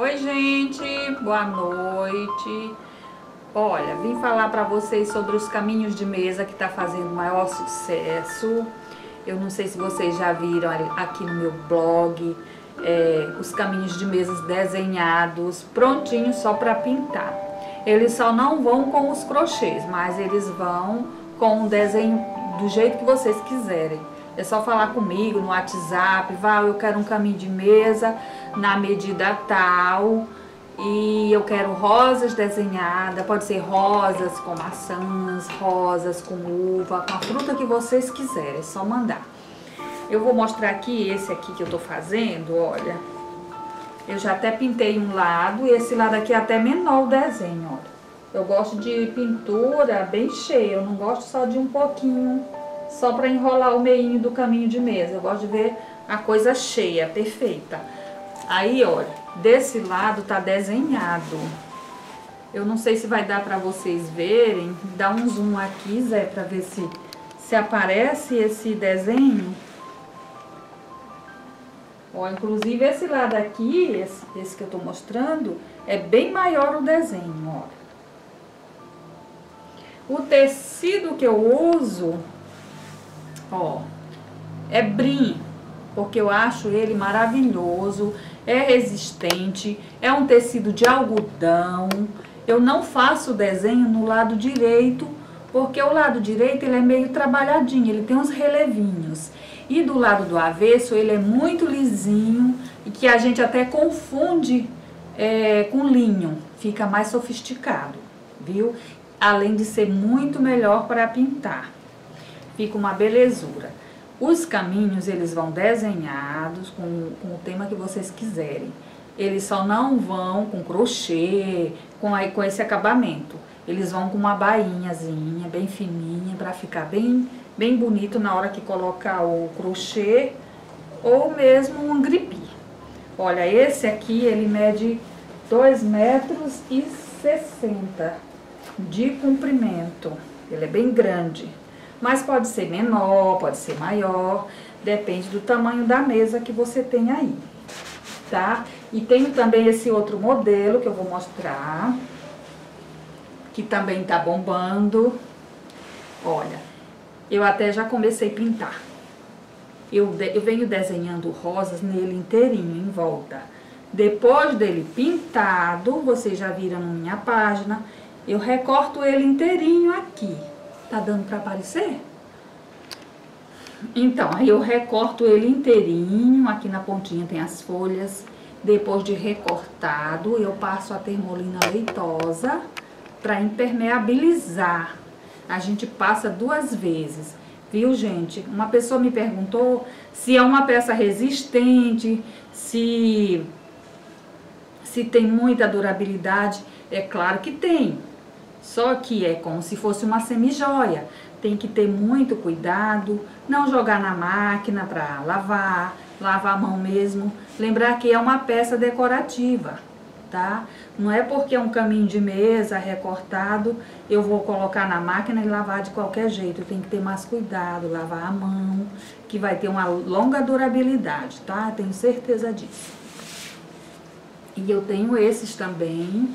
Oi, gente, boa noite. Olha, vim falar para vocês sobre os caminhos de mesa que tá fazendo maior sucesso. Eu não sei se vocês já viram aqui no meu blog é, os caminhos de mesas desenhados, prontinhos só para pintar. Eles só não vão com os crochês, mas eles vão com o desenho do jeito que vocês quiserem. É só falar comigo no WhatsApp, vá, eu quero um caminho de mesa na medida tal e eu quero rosas desenhadas, pode ser rosas com maçãs, rosas com uva, com a fruta que vocês quiserem, é só mandar. Eu vou mostrar aqui esse aqui que eu tô fazendo, olha. Eu já até pintei um lado e esse lado aqui é até menor o desenho, olha. Eu gosto de pintura bem cheia, eu não gosto só de um pouquinho só para enrolar o meio do caminho de mesa. Eu gosto de ver a coisa cheia, perfeita. Aí, olha, desse lado tá desenhado. Eu não sei se vai dar para vocês verem. Dá um zoom aqui, Zé, para ver se, se aparece esse desenho. Ó, inclusive esse lado aqui, esse, esse que eu tô mostrando, é bem maior o desenho, ó. O tecido que eu uso Ó, é brim, porque eu acho ele maravilhoso, é resistente, é um tecido de algodão. Eu não faço o desenho no lado direito, porque o lado direito ele é meio trabalhadinho, ele tem uns relevinhos. E do lado do avesso ele é muito lisinho e que a gente até confunde é, com linho, fica mais sofisticado, viu? Além de ser muito melhor para pintar fica uma belezura. Os caminhos, eles vão desenhados com, com o tema que vocês quiserem. Eles só não vão com crochê, com, aí, com esse acabamento. Eles vão com uma bainhazinha bem fininha para ficar bem, bem bonito na hora que colocar o crochê ou mesmo um gripe. Olha, esse aqui ele mede 2 metros e 60 de comprimento. Ele é bem grande mas pode ser menor, pode ser maior, depende do tamanho da mesa que você tem aí, tá? E tem também esse outro modelo que eu vou mostrar, que também tá bombando. Olha, eu até já comecei a pintar. Eu, eu venho desenhando rosas nele inteirinho, em volta. Depois dele pintado, vocês já viram na minha página, eu recorto ele inteirinho aqui. Tá dando para aparecer? Então, aí eu recorto ele inteirinho, aqui na pontinha tem as folhas. Depois de recortado, eu passo a termolina leitosa para impermeabilizar. A gente passa duas vezes, viu, gente? Uma pessoa me perguntou se é uma peça resistente, se, se tem muita durabilidade. É claro que tem, só que é como se fosse uma semijoia. Tem que ter muito cuidado, não jogar na máquina para lavar, lavar a mão mesmo. Lembrar que é uma peça decorativa, tá? Não é porque é um caminho de mesa recortado, eu vou colocar na máquina e lavar de qualquer jeito. Tem que ter mais cuidado, lavar a mão, que vai ter uma longa durabilidade, tá? Tenho certeza disso. E eu tenho esses também,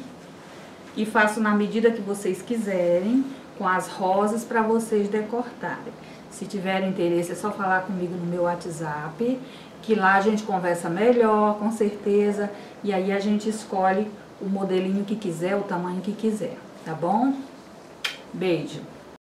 e faço na medida que vocês quiserem, com as rosas para vocês decortarem. Se tiverem interesse é só falar comigo no meu WhatsApp, que lá a gente conversa melhor, com certeza, e aí a gente escolhe o modelinho que quiser, o tamanho que quiser, tá bom? Beijo!